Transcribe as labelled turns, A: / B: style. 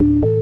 A: you.